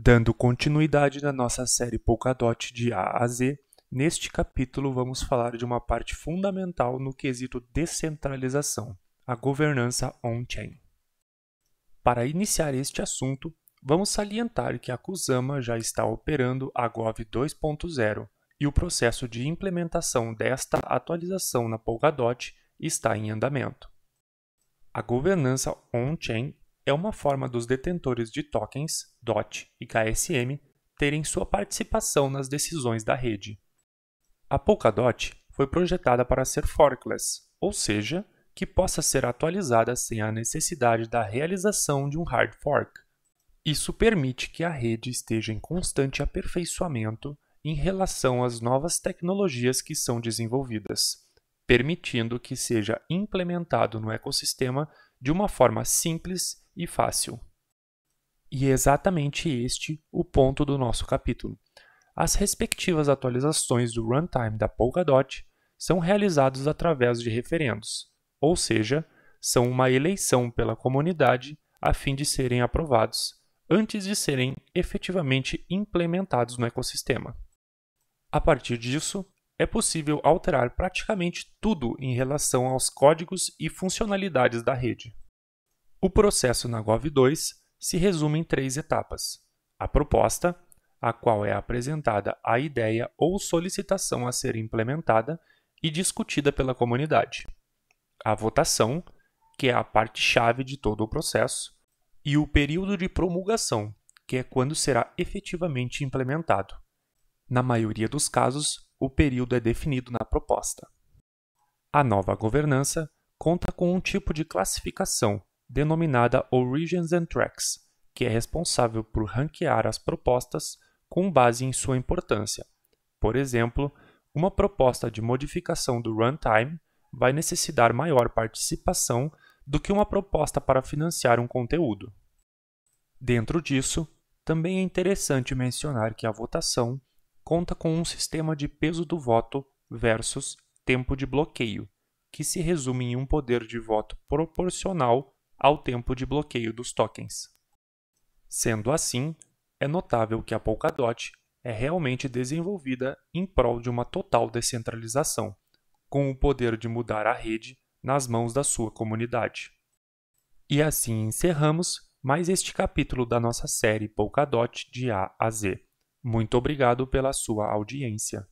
Dando continuidade na nossa série Polkadot de A a Z, neste capítulo vamos falar de uma parte fundamental no quesito descentralização, a governança on-chain. Para iniciar este assunto, vamos salientar que a Kusama já está operando a Gov 2.0 e o processo de implementação desta atualização na Polkadot está em andamento. A governança on-chain é uma forma dos detentores de tokens, DOT e KSM terem sua participação nas decisões da rede. A Polkadot foi projetada para ser forkless, ou seja, que possa ser atualizada sem a necessidade da realização de um hard fork. Isso permite que a rede esteja em constante aperfeiçoamento em relação às novas tecnologias que são desenvolvidas, permitindo que seja implementado no ecossistema de uma forma simples e fácil. E é exatamente este o ponto do nosso capítulo. As respectivas atualizações do runtime da Polkadot são realizadas através de referendos, ou seja, são uma eleição pela comunidade a fim de serem aprovados antes de serem efetivamente implementados no ecossistema. A partir disso, é possível alterar praticamente tudo em relação aos códigos e funcionalidades da rede. O processo na Gov2 se resume em três etapas: a proposta, a qual é apresentada a ideia ou solicitação a ser implementada e discutida pela comunidade, a votação, que é a parte-chave de todo o processo, e o período de promulgação, que é quando será efetivamente implementado. Na maioria dos casos, o período é definido na proposta. A nova governança conta com um tipo de classificação denominada Origins and Tracks, que é responsável por ranquear as propostas com base em sua importância. Por exemplo, uma proposta de modificação do runtime vai necessitar maior participação do que uma proposta para financiar um conteúdo. Dentro disso, também é interessante mencionar que a votação conta com um sistema de peso do voto versus tempo de bloqueio, que se resume em um poder de voto proporcional ao tempo de bloqueio dos tokens. Sendo assim, é notável que a Polkadot é realmente desenvolvida em prol de uma total descentralização, com o poder de mudar a rede nas mãos da sua comunidade. E assim encerramos mais este capítulo da nossa série Polkadot de A a Z. Muito obrigado pela sua audiência.